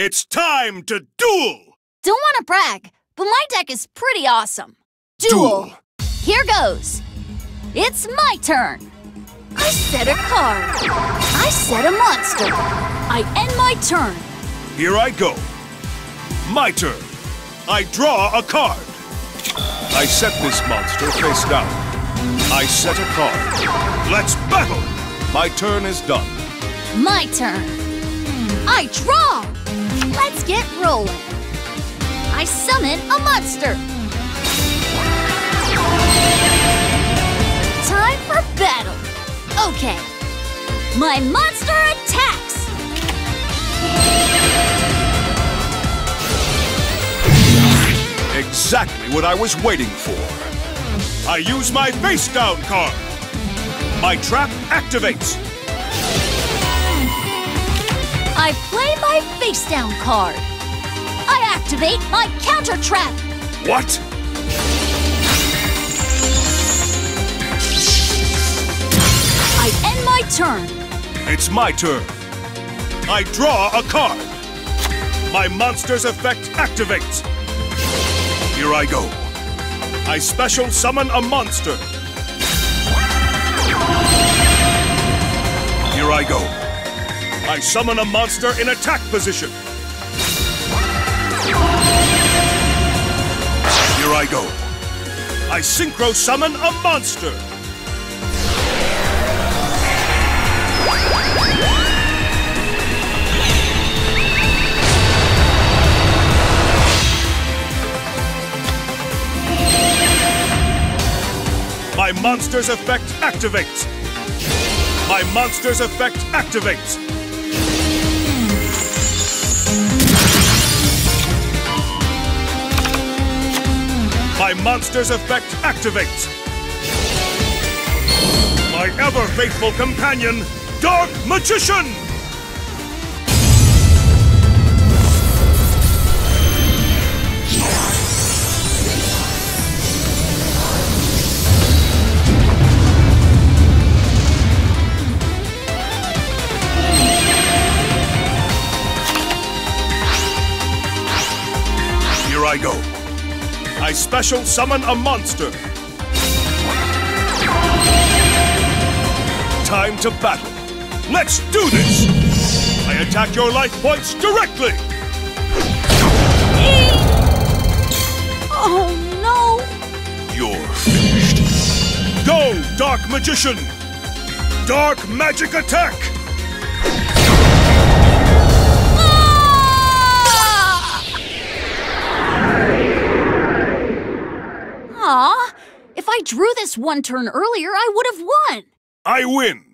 It's time to duel! Don't want to brag, but my deck is pretty awesome. Duel. Duel. Here goes. It's my turn. I set a card. I set a monster. I end my turn. Here I go. My turn. I draw a card. I set this monster face down. I set a card. Let's battle! My turn is done. My turn. I draw. Rolling. I summon a monster. Time for battle. Okay. My monster attacks. Exactly what I was waiting for. I use my face down card. My trap activates. I play my face down card. I activate my counter trap. What? I end my turn. It's my turn. I draw a card. My monster's effect activates. Here I go. I special summon a monster. Here I go. I summon a monster in attack position. I go. I synchro summon a monster. My monster's effect activates. My monster's effect activates. Monster's effect activates. My ever faithful companion, Dark Magician! Here I go. I special summon a monster. Time to battle. Let's do this! I attack your life points directly! Oh no! You're finished. Go, Dark Magician! Dark Magic Attack! Aw, if I drew this one turn earlier, I would have won. I win!